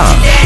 Yeah.